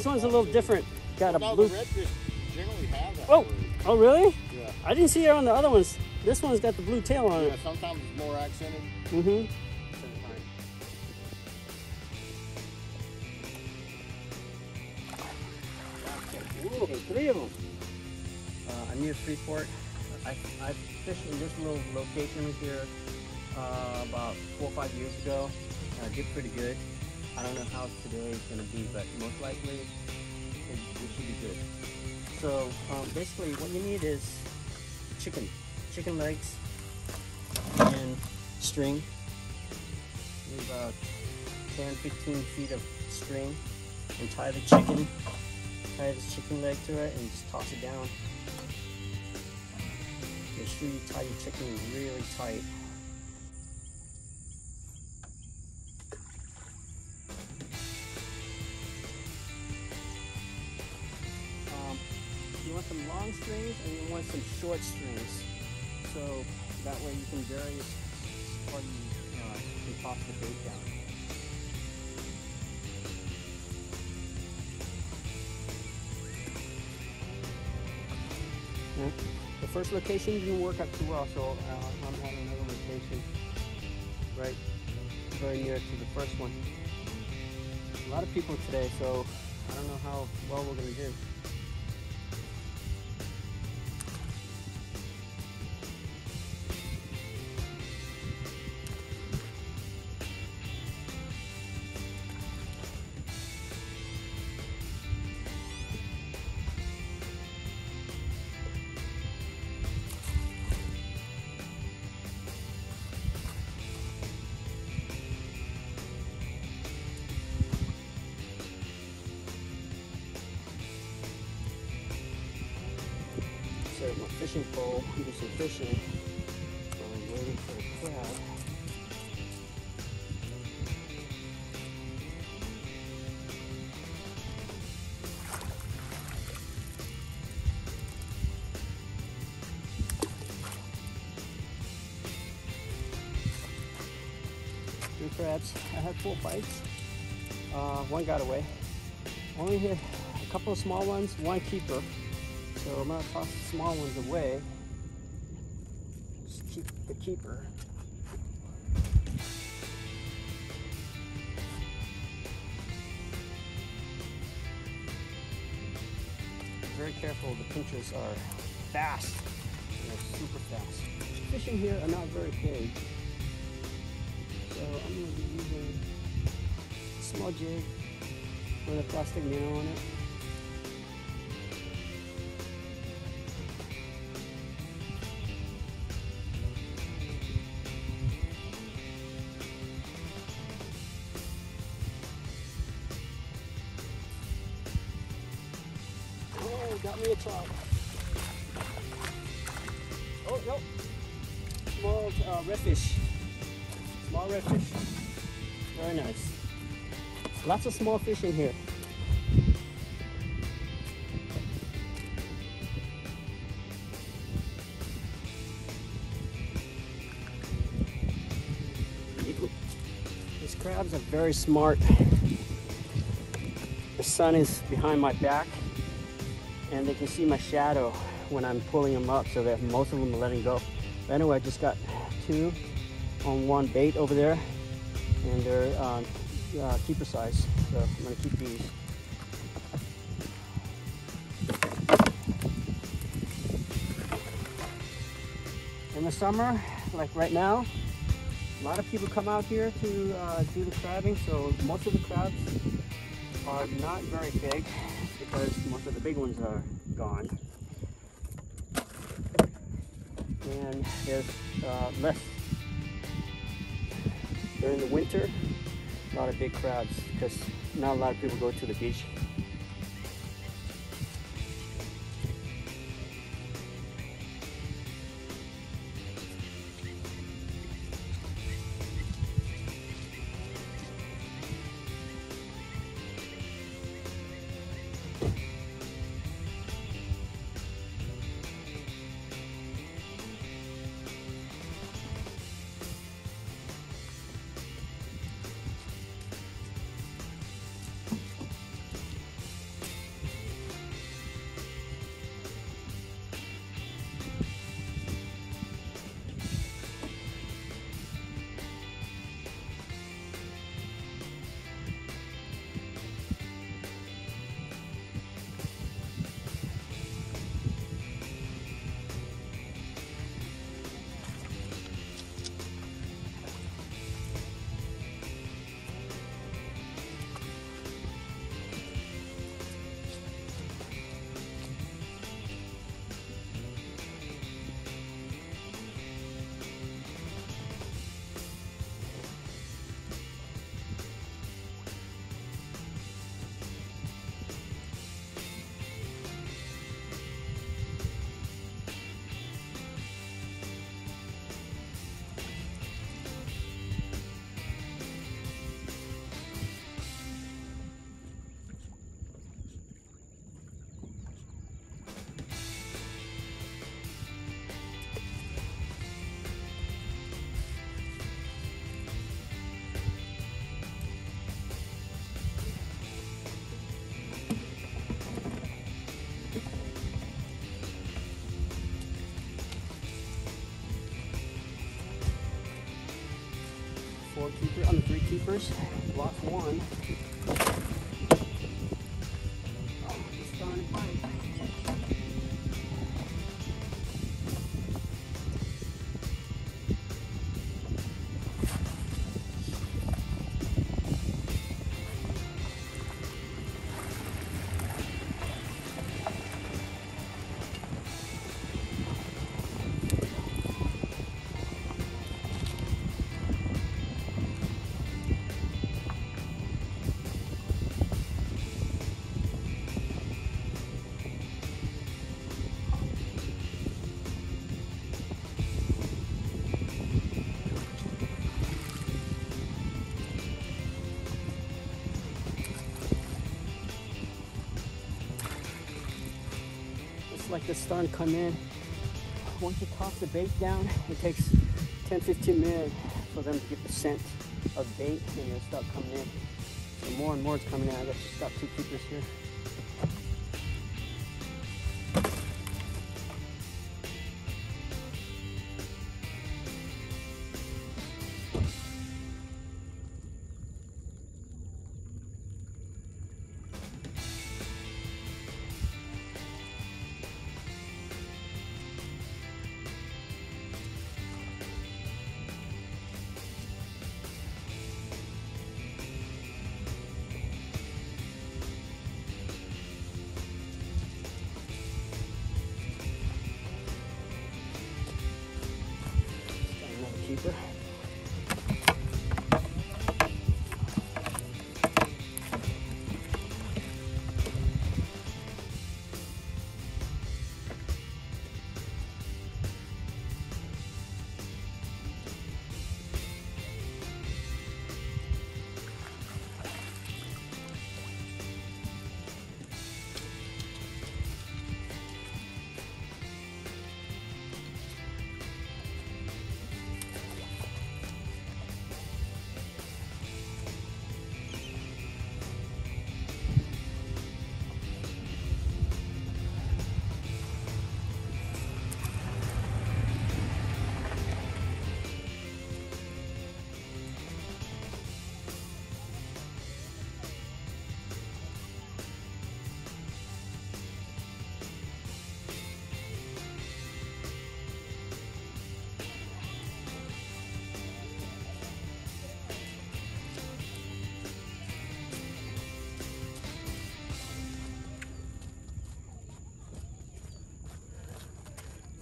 This one's a little different. Got a blue. the redfish generally have that. Oh, oh really? Yeah. I didn't see it on the other ones. This one's got the blue tail on Yeah, it. sometimes it's more accented. Mm-hmm. Ooh, three of them. Uh, I'm near Freeport. I, I fished in this little location here uh, about four or five years ago. And I did pretty good. I don't know how today is going to be, but most likely it, it should be good. So um, basically what you need is chicken, chicken legs and string. About 10, 15 feet of string and tie the chicken, tie this chicken leg to it and just toss it down. Make sure you tie your chicken really tight. Strings and you want some short strings. So that way you can vary or you can the bait down. The first location didn't work out too well, so uh, I'm at another location right very near to the first one. A lot of people today, so I don't know how well we're gonna do. Pole, do some fishing. So I'm waiting for a crab. Three crabs. I had four bites. Uh, one got away. Only hit a couple of small ones, one keeper. So I'm gonna toss the small ones away. Just keep the keeper. Very careful, the pinchers are fast. They're super fast. Fishing here are not very big. So I'm gonna be using a small jig with a plastic minnow on it. Lots of small fish in here. These crabs are very smart. The sun is behind my back and they can see my shadow when I'm pulling them up so that most of them are letting go. But anyway, I just got two on one bait over there and they're uh, uh, keeper size. So I'm gonna keep these. In the summer, like right now, a lot of people come out here to uh, do the crabbing. So most of the crabs are not very big because most of the big ones are gone. And there's uh, less during the winter, a lot of big crabs because not a lot of people go to the beach. Keepers. Lost one. Starting to come in. Once you toss the bait down, it takes 10 15 minutes for them to get the scent of bait and they'll start coming in. So more and more is coming in. I guess just got two keepers here.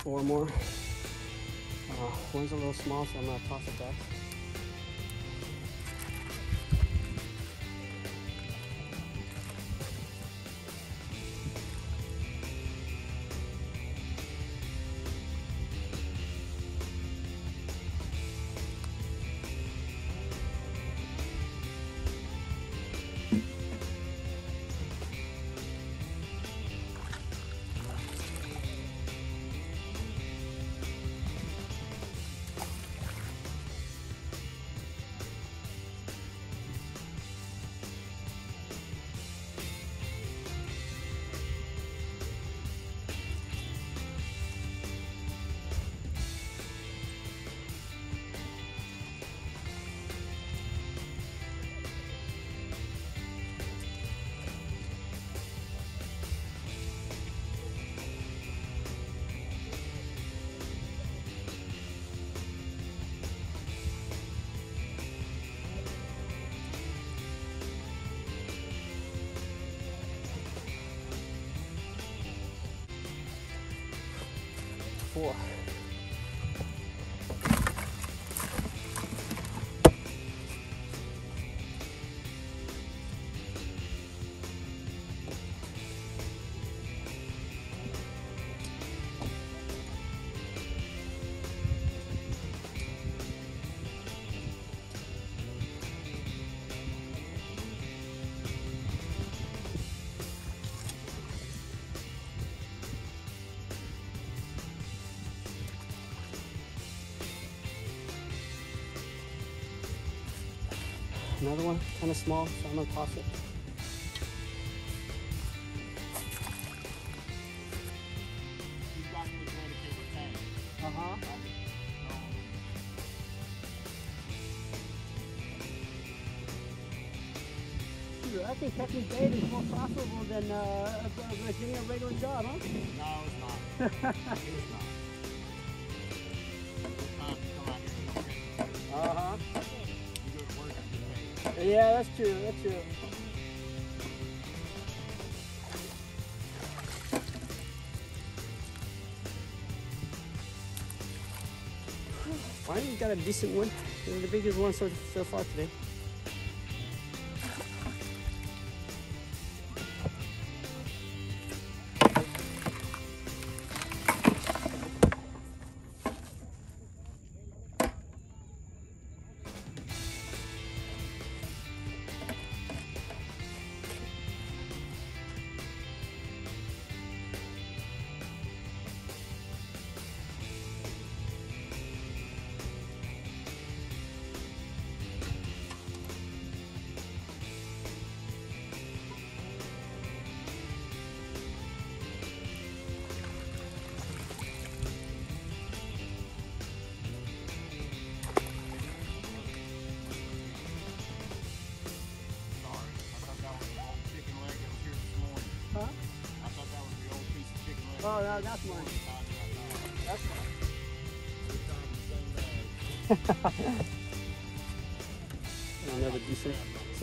Four more. Uh, one's a little small, so I'm gonna toss it back. another one, kind of small, so I'm gonna toss it. Uh-huh. I think Texas bait is more profitable than uh, a regular job, huh? No, it's not. it's not. Yeah, that's true, that's true. Finally got a decent one. This is the biggest one so, so far today.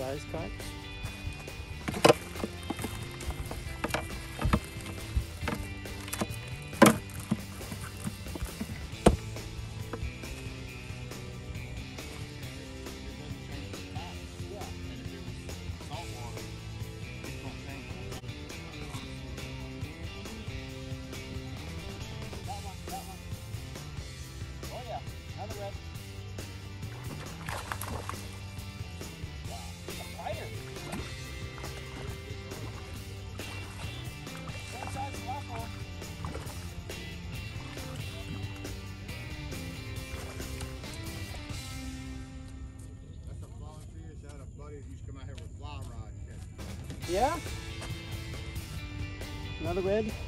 size cut. another red.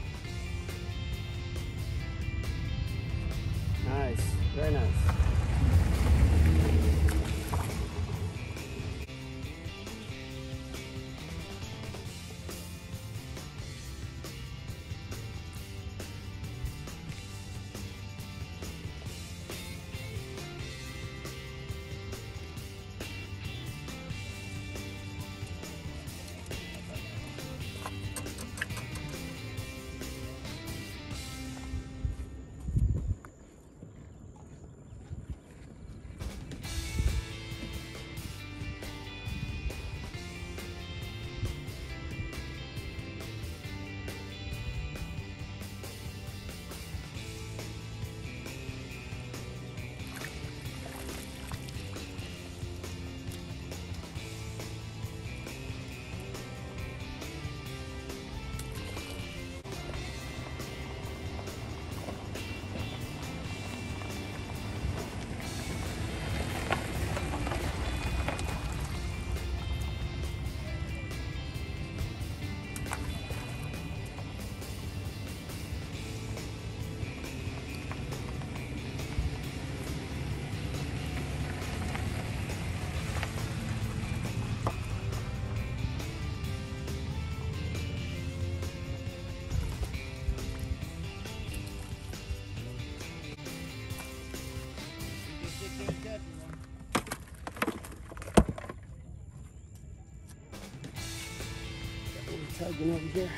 chugging over here.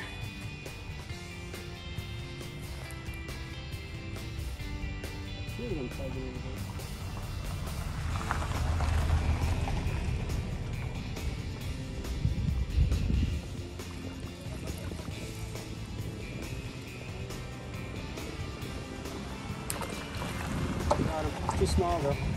Two of over here. Too small though.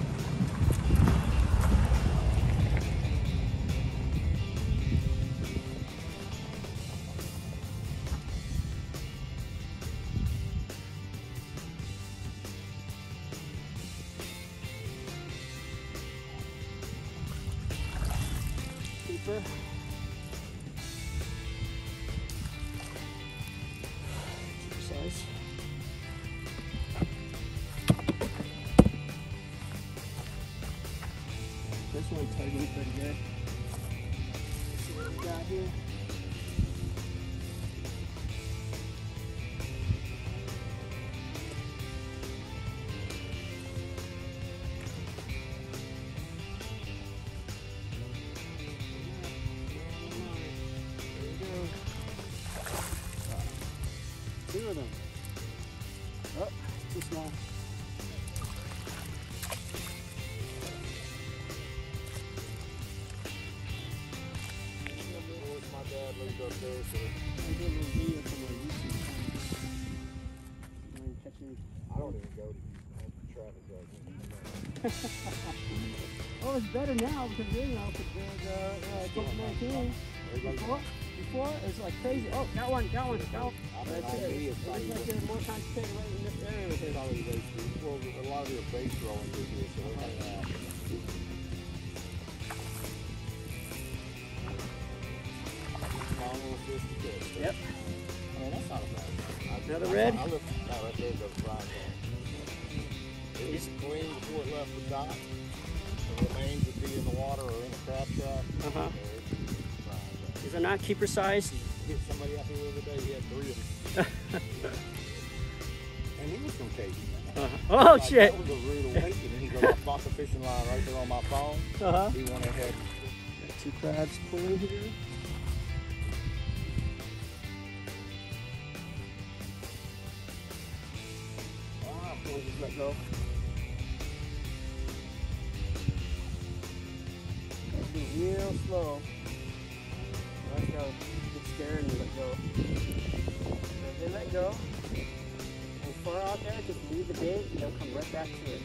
Does Oh, it's better now because you know, because uh, uh, COVID-19. Before, before it was like crazy. Oh, got one, got one, got one. I mean, That's it. it's like- like more concentrated right in this area with it. Probably base, well, a lot of your base rolling through here, so they hang out. Long little fifty good. Yep. I mean, that's not a bad thing. I- Another I- red? I look, no, right there's a frying pan. It was clean left the dock. The remains would be in the water or in a crab trap. Uh-huh. There's frying pan. Is it not keeper size? Hit somebody out here the other day, he had three of them. And he was from Katy. Uh-huh. Oh Like, shit. That was a rude awakening. He goes, I bought the fishing line right there on my phone. Uh-huh. He went ahead. Got two crabs pulling here. Ah, let go. Slow. That's how get scared and let go. So they let go, and far out there, just leave the bait, and they'll come right back to it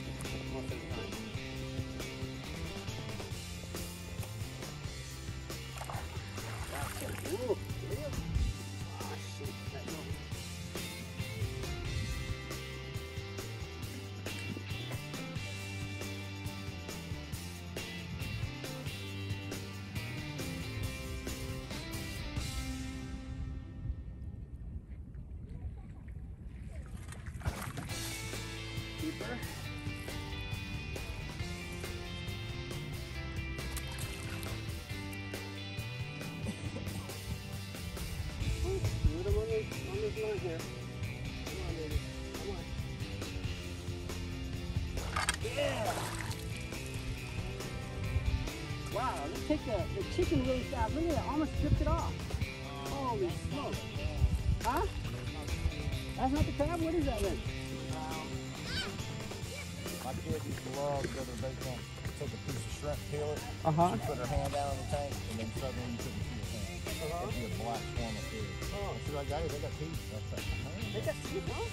the, the chicken really fast. Look at that, almost stripped it off. Holy smoke. Huh? That's not the crab? What is that then? My kid used to love to go to the camp, take a piece of shrimp, peel it, Uh-huh. she put her hand down in the tank, and then suddenly you couldn't see her hand. Uh-huh. It'd be a black swarm of fish. Oh. She's like, Daddy, they got teeth. That's like, They got teeth, huh?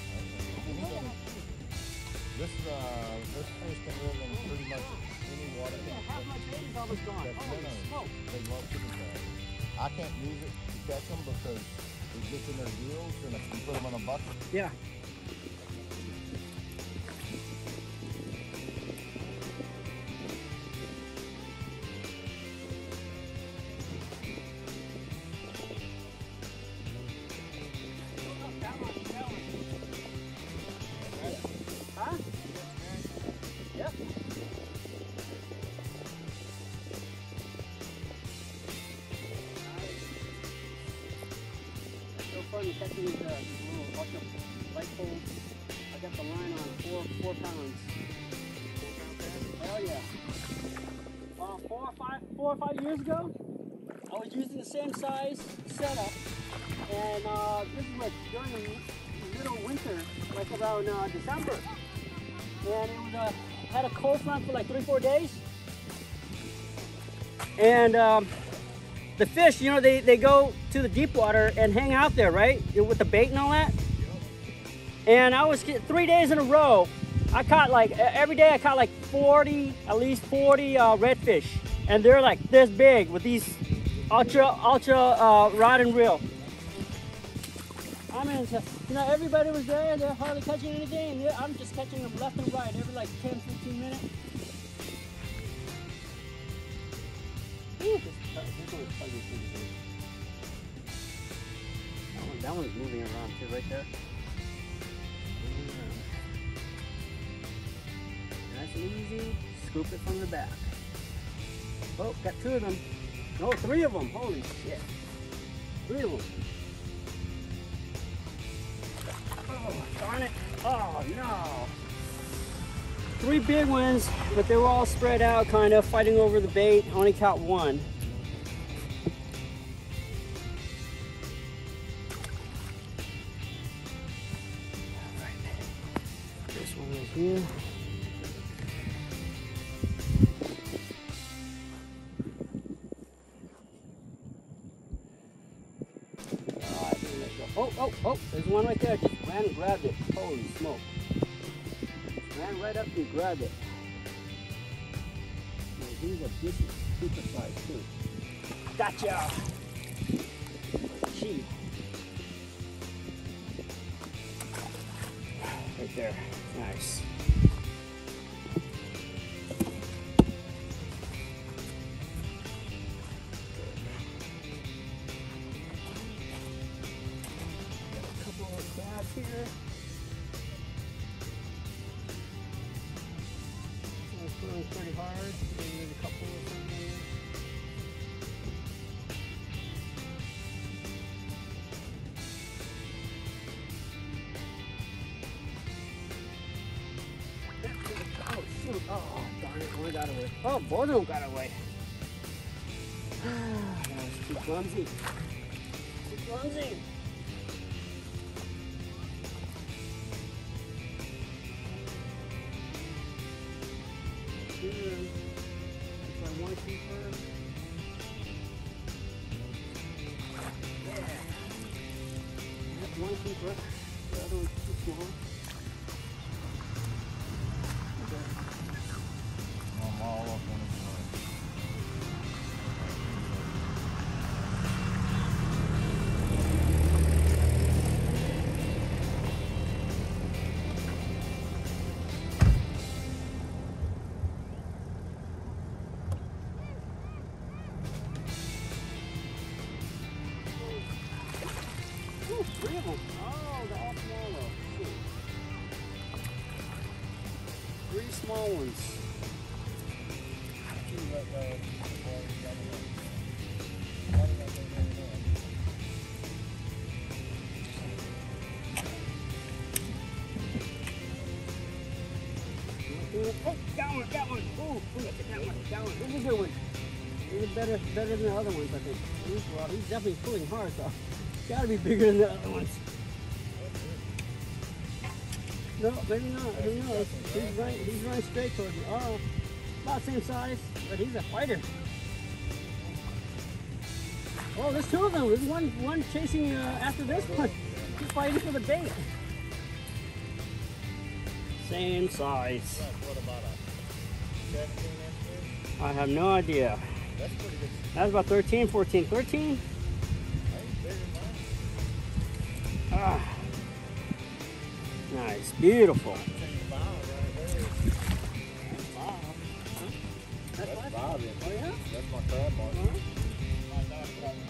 This, uh, this fish can live in pretty much water. Yeah, half my baby's almost gone. Holy no, no. smoke. They love chicken crabs. I can't use it to catch them because it gets in their gills, and if you put them in a bucket, Yeah. These, little ultra light poles. I got the line on four four pounds. Hell yeah. Uh, four or five four or five years ago, I was using the same size setup, and uh, this is like during the middle winter, like around uh, December, and it was uh, had a cold front for like three four days, and. Um, the fish, you know, they, they go to the deep water and hang out there, right? With the bait and all that. And I was three days in a row. I caught like every day. I caught like 40, at least 40 uh, redfish, and they're like this big with these ultra ultra uh, rod and reel. I mean, you know, everybody was there. They're hardly catching anything. I'm just catching them left and right every like 10, 15 minutes. That, one, that one's moving around too, right there. Nice and easy. Scoop it from the back. Oh, got two of them. No, three of them. Holy shit. Three of them. Oh, darn it. Oh, no. Three big ones, but they were all spread out, kind of fighting over the bait. Only caught one. Oh, them got away. that was too clumsy. Too clumsy. Better, better than the other ones, I think. He's, well, he's definitely pulling hard, so gotta be bigger than the other ones. No, maybe not. Who knows? He's running, he's running straight towards me. Oh, about same size, but he's a fighter. Oh, there's two of them. There's one, one chasing uh, after this one. He's fighting for the bait. Same size. What about a 17 inch? I have no idea. That's pretty good. That's about 13, 14, 13. Hey, bigger than mine. Ah. Nice, beautiful. Take the bow right there. Wow. That's That's Bob. Oh yeah? That's my crab mark. Huh? My dad called me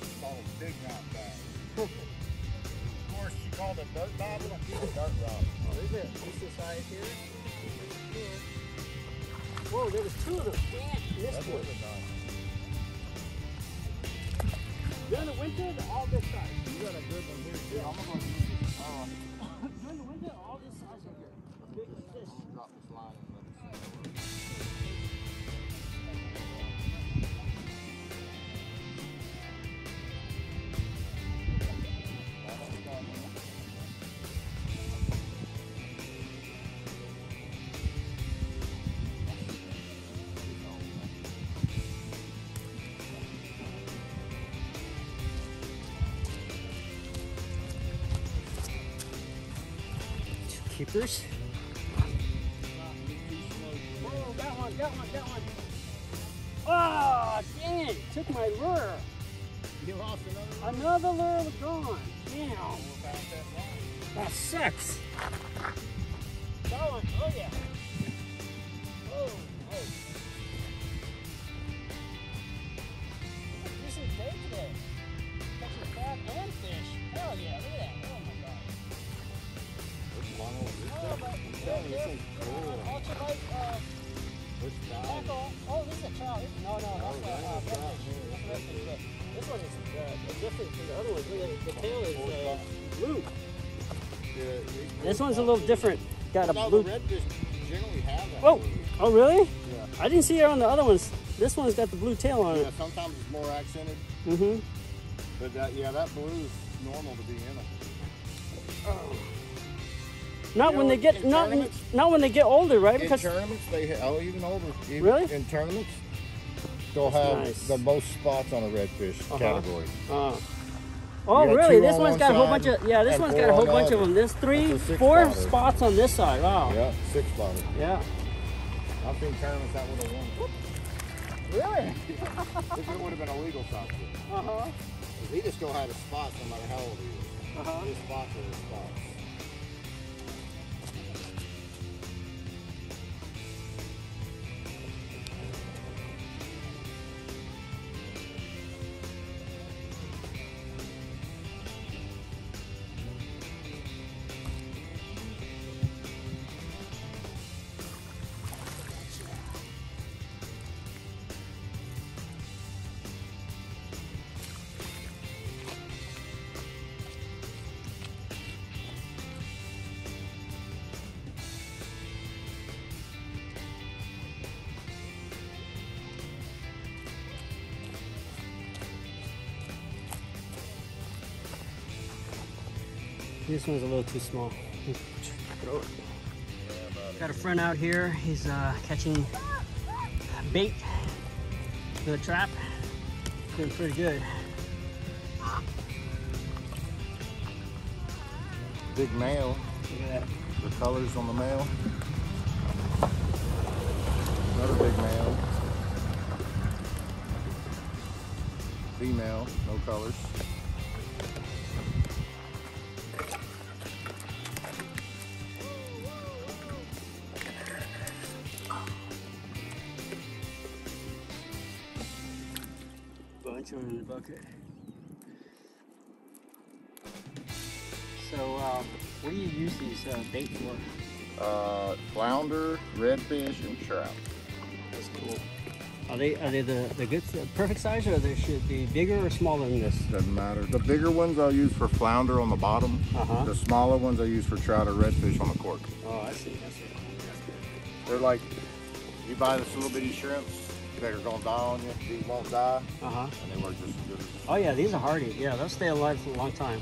it's called a big knot. Of course, she called it dirt bobber. He's a dirt rob. Oh, there's a decent size here. Whoa, there was two of them. Man, That's one. it does. During the winter, they're all this size. You got a good one here too. I'm gonna use this. Uh, During the winter, all this Oh, one, got one. Oh, dang it. Took my lure. You lost another one? Another lure was gone. Damn. We'll that. That sucks. That one, oh yeah. Oh, oh. This is day today. Catching crab and fish. Hell yeah, look at that. Oh my god. This long one, this Oh, thing- but This Oh, is a trout. No, no, that's a a trout. redfish. That's a redfish. But this one is uh, different from the other ones. The tail is uh, blue. This one's a little different. Got a blue. the redfish generally have that. Oh, oh really? Yeah. I didn't see it on the other ones. This one's got the blue tail on it. Yeah, sometimes it's more accented, Mm-hmm. but that yeah, that blue is normal to be in them. Oh. Not You when know, they get not not when they get older, right? In Because tournaments, they oh even older. Even Really? In tournaments, they'll That's have nice. the most spots on a redfish Uh-huh. category. uh, oh really? This on one's one got a whole bunch of yeah. This one's got a whole bunch of them. There's three, a four spotter. spots on this side. Wow. Yeah, six spotter. Yeah. I've seen tournaments that would have won. Really? if it would have been a legal shot. Uh huh. He just gonna have his spots no matter how old he is. Uh huh. His spots are his spots. This one's a little too small. Got a friend out here. He's uh, catching bait for the trap. Doing pretty good. Big male. Look at that. The colors on the male. Another big male. Female, no colors. What do you use these uh, bait for? Uh, flounder, redfish, and trout. That's cool. Are they are they the the good the perfect size or they should be bigger or smaller than this? Doesn't matter. The bigger ones I'll use for flounder on the bottom. Uh-huh. The smaller ones I use for trout or redfish on the cork. Oh, I see. I see. They're like, you buy this little bitty shrimps that are gonna die on you. These won't die, Uh huh. and they work just as good. Oh yeah, these are hardy. Yeah, they'll stay alive for a long time.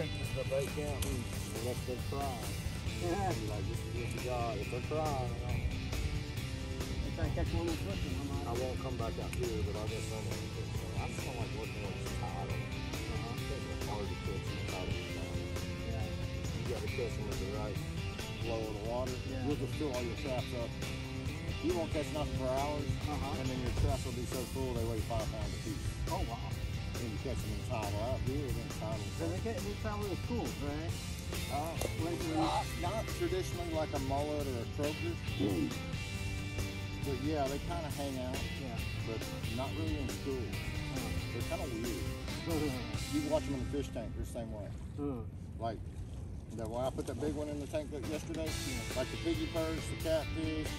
Take this to bait count and let them cry. Yeah. Like, this is what you got. If they're crying, you know, If I catch one fish, I'm I won't come back out here, but I'll get someone to fish. I just don't like working on this title. Uh-huh. It's hard to catch in the title. Yeah. You got to catch them at the right flow of the water. Yeah. You'll just fill all your traps up. You won't catch nothing for hours, Uh-huh. and then your traps will be so full they weigh five pounds a piece. Oh wow. And you catch them in title out here, then title. So they get they travel to schools, right? Uh, When, when, not, not traditionally like a mullet or a croaker, but yeah, they kind of hang out, yeah. but not really in school. They're kind of weird. You watch them in the fish tank, they're the same way. Uh, Like, the, when I put that big one in the tank yesterday, like the piggy perch, the catfish,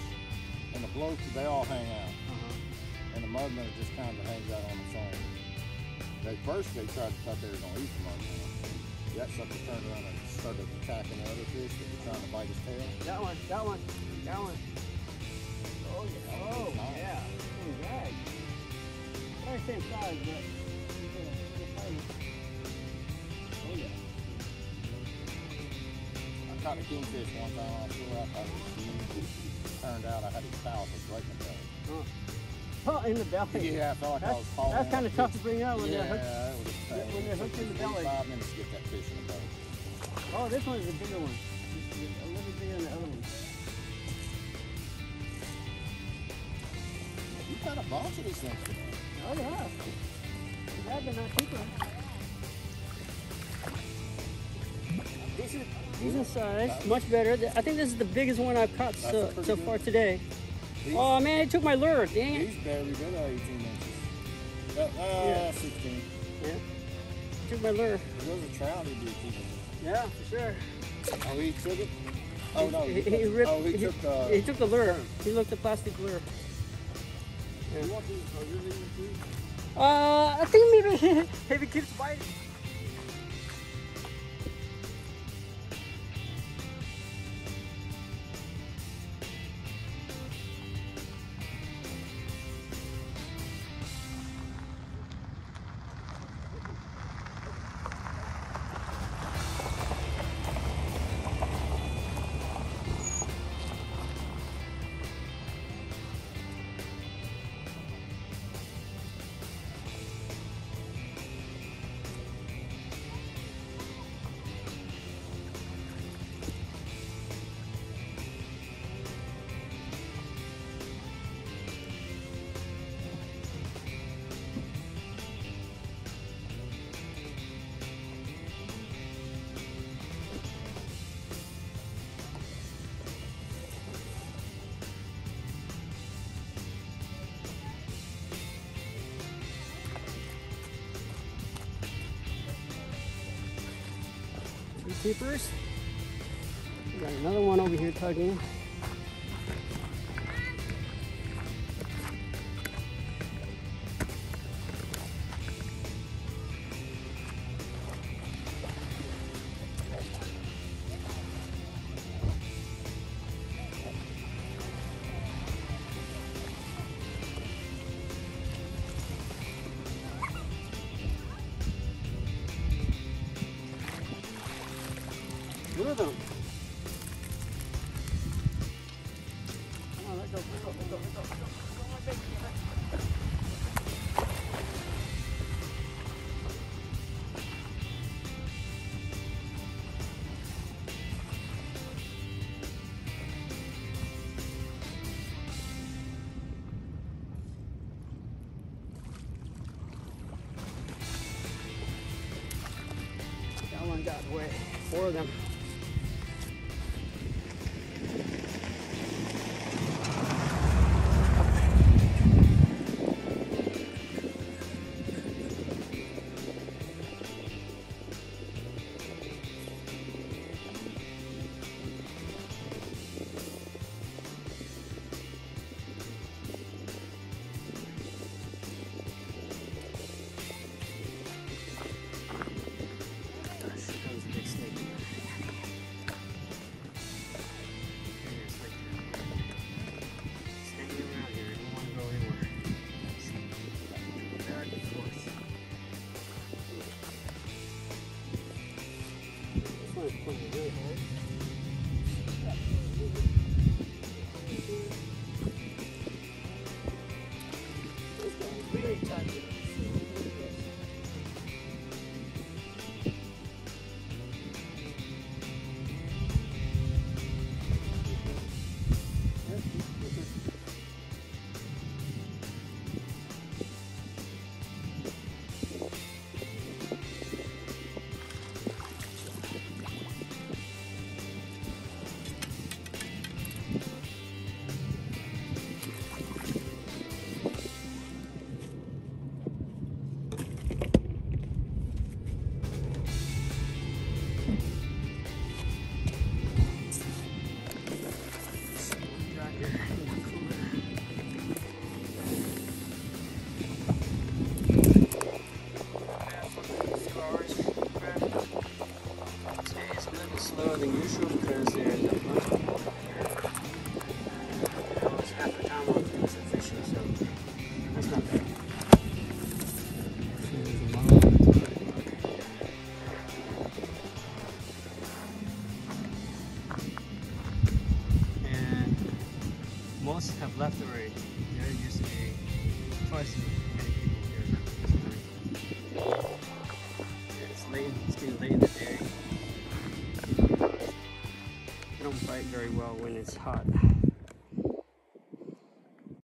and the bloke, they all hang out. uh-huh. And the mudman just kind of hangs out on its own. At first, they tried to thought they were going to eat the mudman. That sucker turned around and started attacking the other fish that were trying to bite his tail. That one, that one, that one. Oh yeah. Oh yeah. Oh right. Same size, but a, a. Oh yeah. I caught a kingfish one time on shore. I thought it was huge. Turned out I had his was right in the belly. Oh, in the belly. Yeah, I felt like I That's, was falling. that's kind of tough to bring out when yeah, they're hooked. was when they're hooked in the belly. Five minutes to get that fish in the belly. Oh, this one is a bigger one. A little bigger than the other one. Got a bunch of these things. Oh yeah. Yeah, but not cheaper. Decent, decent size, much better. I think this is the biggest one I've caught so, so far one. today. These, Oh man, it took my lure. Dang it. these barely did uh, 18 inches. Uh, uh, Yeah. 16. Yeah. Took my lure. It was a trout, he'd be a. Yeah, for sure. Oh, he took it? Oh, no. He, He, he, ripped, oh, he, he, took uh, he took the lure. He looked at plastic lure. Yeah. Uh, I think maybe heavy kids keeps biting. we Got another one over here tugging.